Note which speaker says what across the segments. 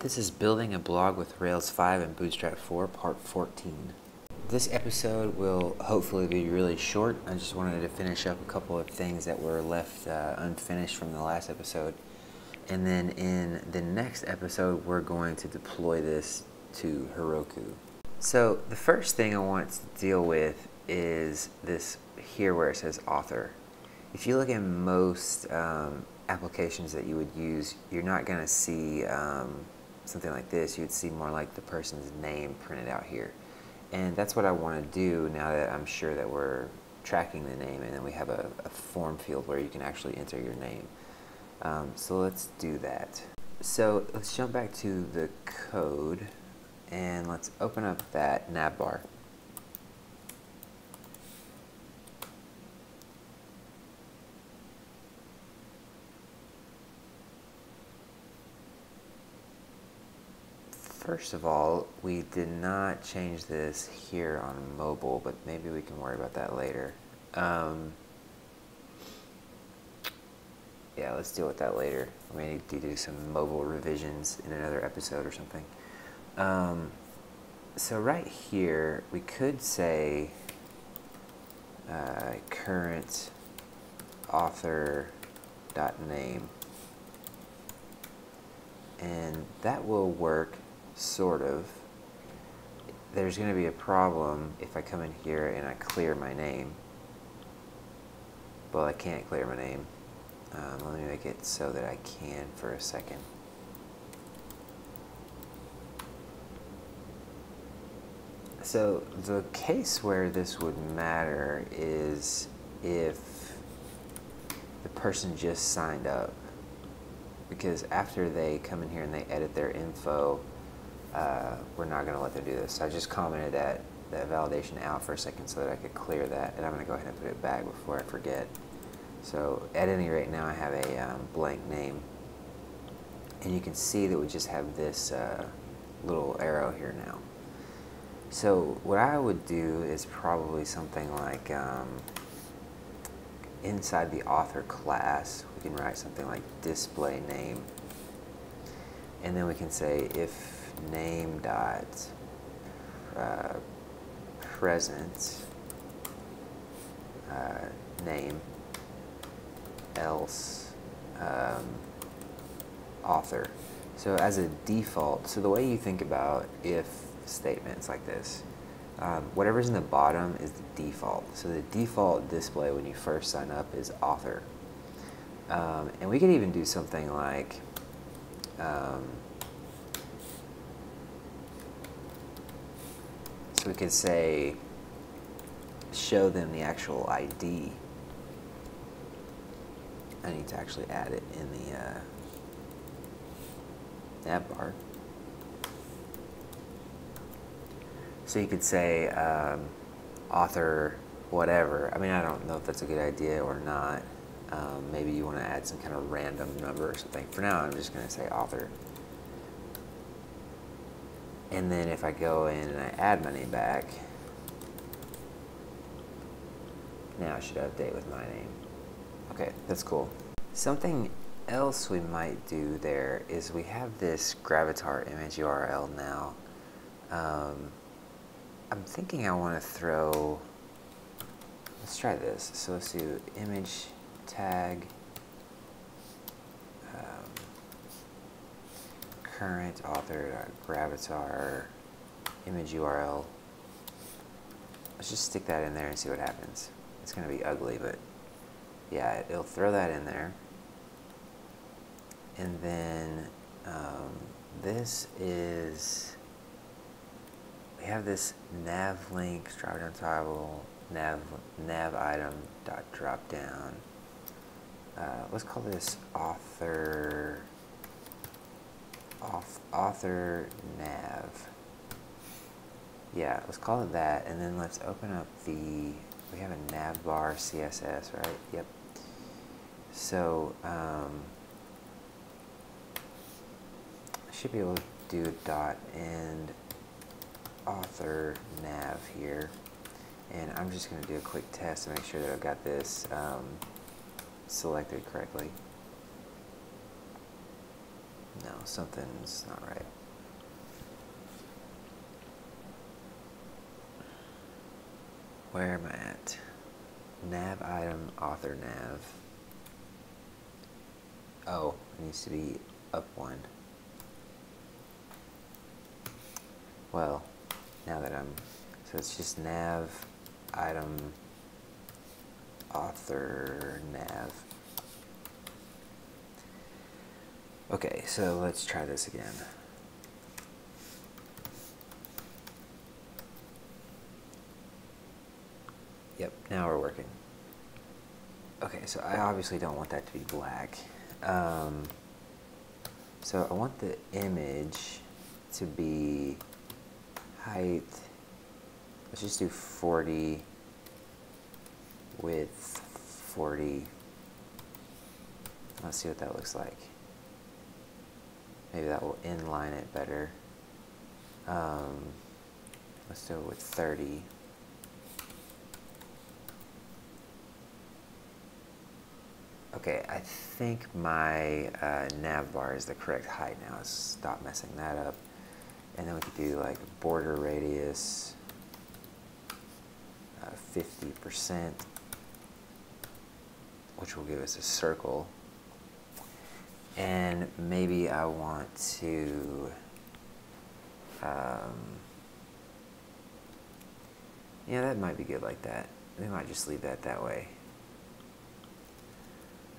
Speaker 1: This is Building a Blog with Rails 5 and Bootstrap 4, Part 14. This episode will hopefully be really short. I just wanted to finish up a couple of things that were left uh, unfinished from the last episode. And then in the next episode, we're going to deploy this to Heroku. So the first thing I want to deal with is this here where it says author. If you look at most um, applications that you would use, you're not going to see um, something like this. You'd see more like the person's name printed out here. And that's what I want to do now that I'm sure that we're tracking the name and then we have a, a form field where you can actually enter your name. Um, so let's do that. So let's jump back to the code and let's open up that navbar. First of all, we did not change this here on mobile, but maybe we can worry about that later. Um, yeah, let's deal with that later. We may need to do some mobile revisions in another episode or something. Um, so right here, we could say uh, current author dot name, and that will work sort of. There's going to be a problem if I come in here and I clear my name. Well, I can't clear my name. Um, let me make it so that I can for a second. So the case where this would matter is if the person just signed up. Because after they come in here and they edit their info, uh, we're not going to let them do this. So I just commented that, that validation out for a second so that I could clear that. And I'm going to go ahead and put it back before I forget. So at any rate, now I have a um, blank name. And you can see that we just have this uh, little arrow here now. So what I would do is probably something like um, inside the author class, we can write something like display name. And then we can say if name dot uh, present uh, name else um, author. So as a default, so the way you think about if statements like this, um, whatever's in the bottom is the default. So the default display when you first sign up is author. Um, and we could even do something like um, we could say show them the actual ID I need to actually add it in the uh, bar. So you could say um, author whatever. I mean, I don't know if that's a good idea or not. Um, maybe you want to add some kind of random number or something. For now, I'm just going to say author. And then if I go in and I add my name back, now I should update with my name. Okay, that's cool. Something else we might do there is we have this Gravatar image URL now. Um, I'm thinking I want to throw, let's try this. So let's do image tag um, current author gravatar image URL. Let's just stick that in there and see what happens. It's going to be ugly, but yeah, it'll throw that in there. And then um, this is, we have this nav link, drop down toggle, nav, nav item dot drop down. Uh, let's call this author, auth, author nav. Yeah, let's call it that, and then let's open up the, we have a navbar CSS, right? Yep. So, um, I should be able to do dot and author nav here. And I'm just going to do a quick test to make sure that I've got this um, selected correctly. No, something's not right. Where am I at? Nav item, author nav. Oh, it needs to be up one. Well, now that I'm, so it's just nav item author nav. Okay, so let's try this again. Yep, now we're working. Okay, so I obviously don't want that to be black. Um, so I want the image to be height, let's just do 40 width 40. Let's see what that looks like. Maybe that will inline it better. Um, let's do it with 30. Okay, I think my uh, nav bar is the correct height now. Let's stop messing that up. And then we could do like border radius, uh, 50%, which will give us a circle. And maybe I want to, um, yeah, that might be good like that. We might just leave that that way.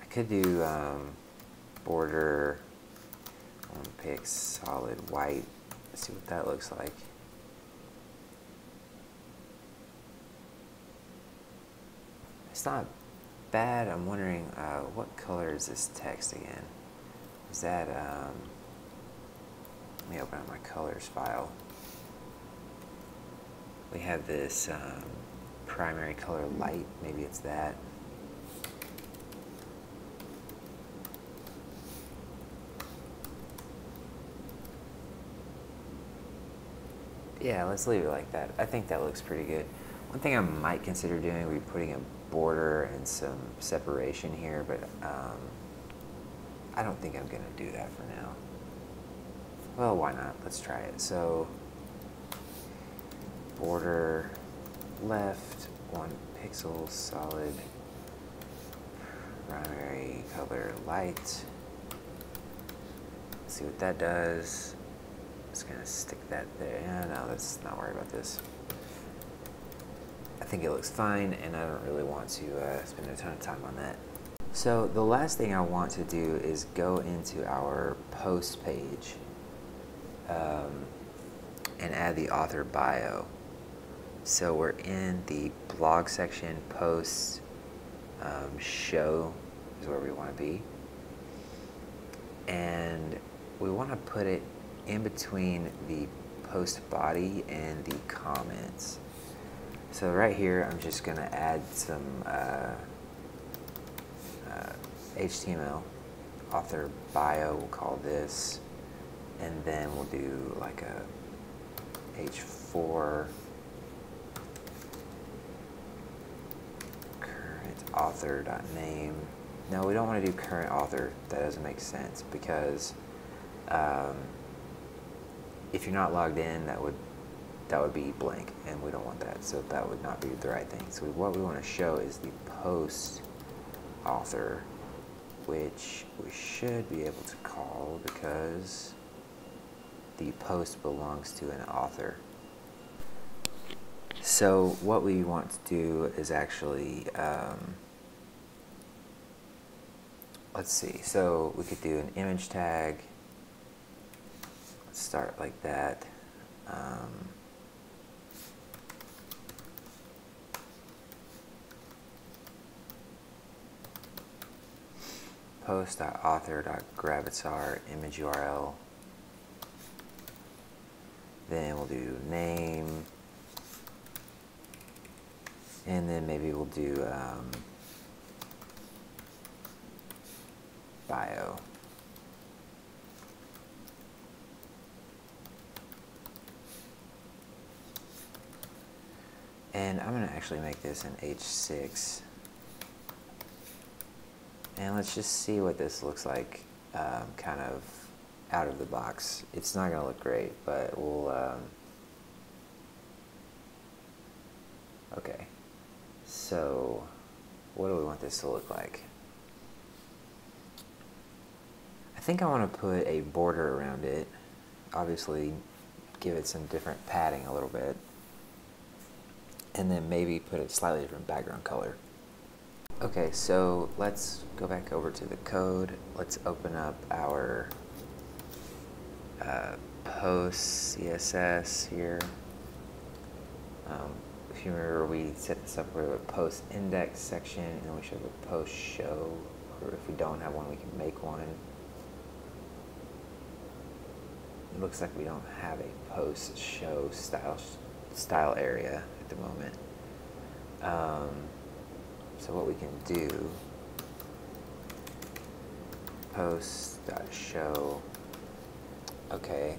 Speaker 1: I could do um, border, one pick solid white. Let's see what that looks like. It's not bad. I'm wondering uh, what color is this text again? Is that, um, let me open up my colors file. We have this um, primary color light, maybe it's that. Yeah, let's leave it like that. I think that looks pretty good. One thing I might consider doing would be putting a border and some separation here, but um, I don't think I'm going to do that for now. Well, why not? Let's try it. So, border left, one pixel solid, primary color light. Let's see what that does. Just gonna stick that there. Yeah, no, let's not worry about this. I think it looks fine, and I don't really want to uh, spend a ton of time on that. So the last thing I want to do is go into our post page um, and add the author bio. So we're in the blog section, posts, um, show is where we want to be. And we want to put it in between the post body and the comments. So right here, I'm just going to add some uh, HTML, author bio, we'll call this, and then we'll do like a H4 current author dot name. No, we don't want to do current author. That doesn't make sense because um, if you're not logged in, that would that would be blank, and we don't want that. So that would not be the right thing. So what we want to show is the post author, which we should be able to call because the post belongs to an author. So what we want to do is actually, um, let's see, so we could do an image tag, start like that. Um, post.author.gravatar image URL. Then we'll do name. And then maybe we'll do um, bio. And I'm going to actually make this an H6. And let's just see what this looks like um, kind of out of the box. It's not going to look great, but we'll... Um, okay, so what do we want this to look like? I think I want to put a border around it. Obviously, give it some different padding a little bit. And then maybe put a slightly different background color. Okay, so let's go back over to the code. Let's open up our uh, post CSS here. Um, if you remember, we set this up with a post index section, and we should have a post show, or if we don't have one, we can make one. It looks like we don't have a post show style style area at the moment. Um, so what we can do, post.show, okay,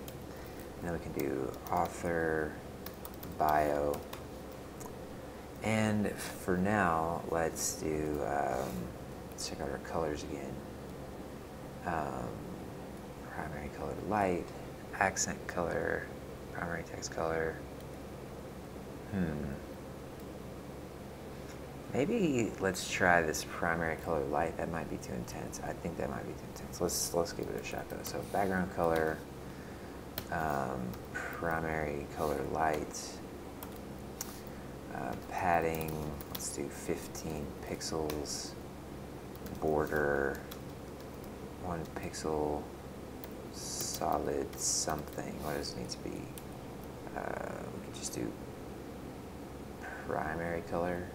Speaker 1: and then we can do author, bio, and for now, let's do, um, let's check out our colors again. Um, primary color light, accent color, primary text color. Hmm. Maybe let's try this primary color light. That might be too intense. I think that might be too intense. Let's let's give it a shot though. So background color, um, primary color light, uh, padding. Let's do 15 pixels. Border, one pixel. Solid something. What does it need to be? Uh, we could just do primary color.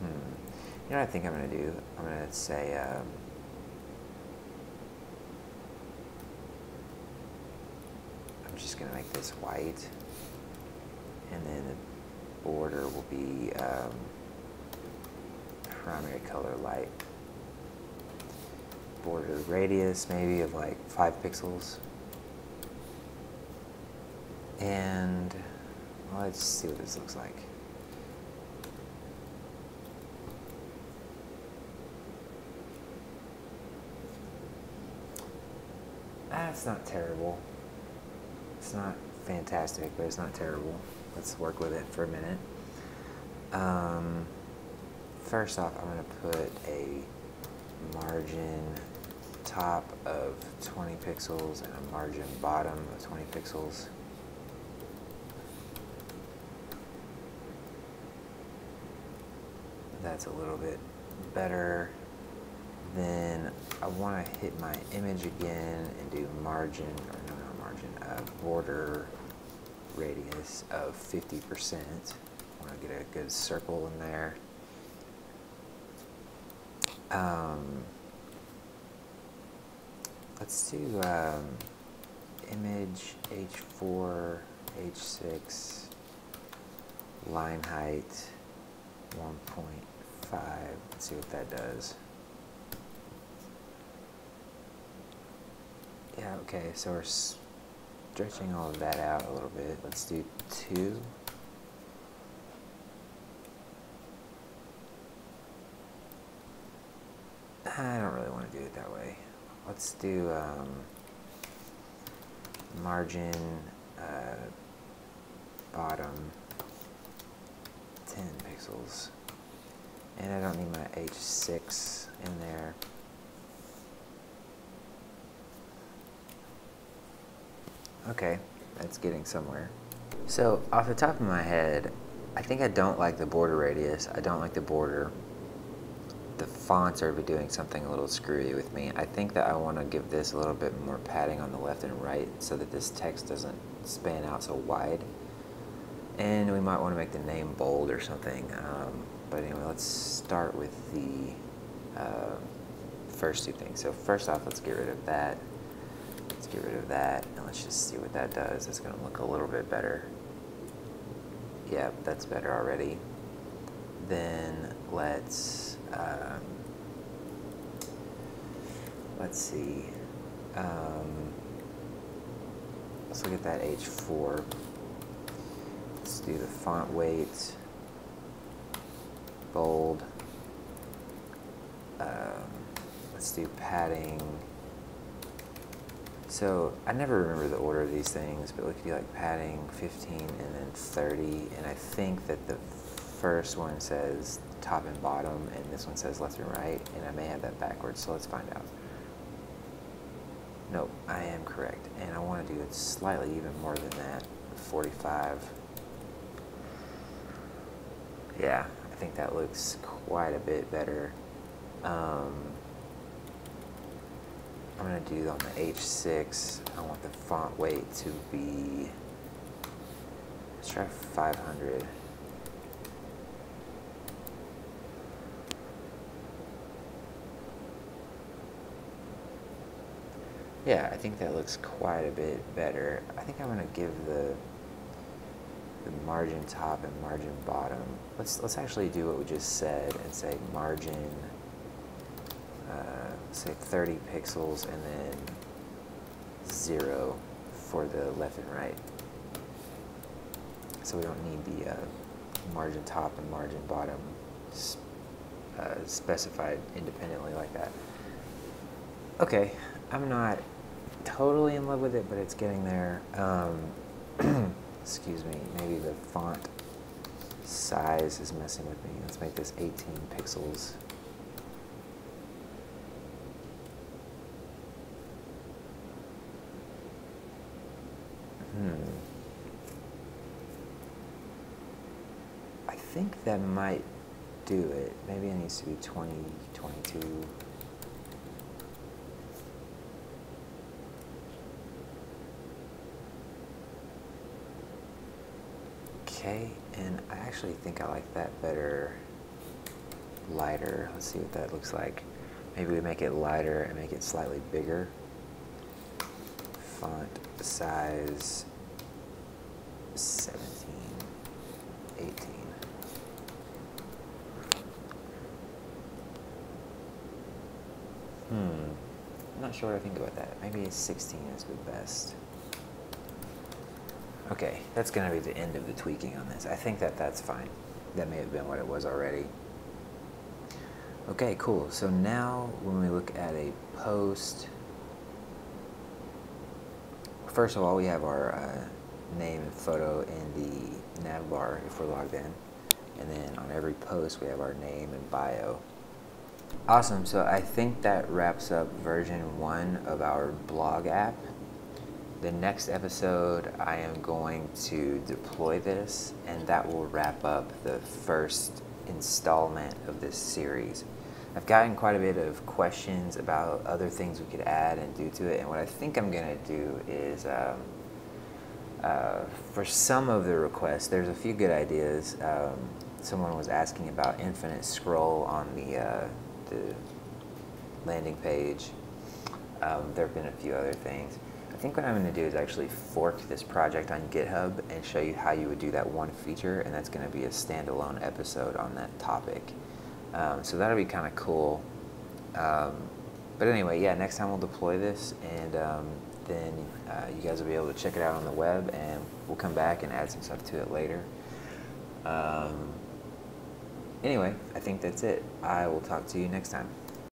Speaker 1: Hmm. You know what I think I'm going to do? I'm going to say, um, I'm just going to make this white, and then the border will be um, primary color light. Border radius maybe of like 5 pixels. And well, let's see what this looks like. That's not terrible. It's not fantastic, but it's not terrible. Let's work with it for a minute. Um, first off, I'm going to put a margin top of 20 pixels and a margin bottom of 20 pixels. That's a little bit better. Then I want to hit my image again and do margin, or no, not margin, uh, border radius of 50%. I want to get a good circle in there. Um, let's do um, image H4, H6, line height 1.5. Let's see what that does. Yeah, okay, so we're stretching all of that out a little bit. Let's do two. I don't really want to do it that way. Let's do um, margin uh, bottom 10 pixels. And I don't need my H6 in there. Okay, that's getting somewhere. So, off the top of my head, I think I don't like the border radius. I don't like the border. The fonts are doing something a little screwy with me. I think that I want to give this a little bit more padding on the left and right so that this text doesn't span out so wide. And we might want to make the name bold or something. Um, but anyway, let's start with the uh, first two things. So first off, let's get rid of that. Let's get rid of that, and let's just see what that does. It's going to look a little bit better. Yep, that's better already. Then let's, um, let's see. Um, let's look at that H4. Let's do the font weight, bold. Um, let's do padding So I never remember the order of these things, but it could be like padding 15 and then 30, and I think that the first one says top and bottom, and this one says left and right, and I may have that backwards, so let's find out. Nope, I am correct, and I want to do it slightly even more than that, 45. Yeah, I think that looks quite a bit better. Um, I'm going to do on the H6, I want the font weight to be, let's try 500. Yeah, I think that looks quite a bit better. I think I'm going to give the the margin top and margin bottom. Let's let's actually do what we just said and say margin uh, say 30 pixels and then zero for the left and right. So we don't need the uh, margin top and margin bottom uh, specified independently like that. Okay, I'm not totally in love with it, but it's getting there. Um, excuse me, maybe the font size is messing with me. Let's make this 18 pixels. Hmm. I think that might do it. Maybe it needs to be 20, 22. Okay, and I actually think I like that better lighter. Let's see what that looks like. Maybe we make it lighter and make it slightly bigger. Font size 17, 18. Hmm, I'm not sure what I think about that. Maybe 16 is the best. Okay, that's going to be the end of the tweaking on this. I think that that's fine. That may have been what it was already. Okay, cool. So now when we look at a post, first of all, we have our uh, name and photo in the nav bar if we're logged in. And then on every post, we have our name and bio. Awesome, so I think that wraps up version one of our blog app the next episode, I am going to deploy this, and that will wrap up the first installment of this series. I've gotten quite a bit of questions about other things we could add and do to it, and what I think I'm going to do is um, uh, for some of the requests, there's a few good ideas. Um, someone was asking about infinite scroll on the, uh, the landing page. Um, there have been a few other things. I think what I'm going to do is actually fork this project on GitHub and show you how you would do that one feature, and that's going to be a standalone episode on that topic. Um, so that'll be kind of cool. Um, but anyway, yeah, next time we'll deploy this, and um, then uh, you guys will be able to check it out on the web, and we'll come back and add some stuff to it later. Um, anyway, I think that's it. I will talk to you next time.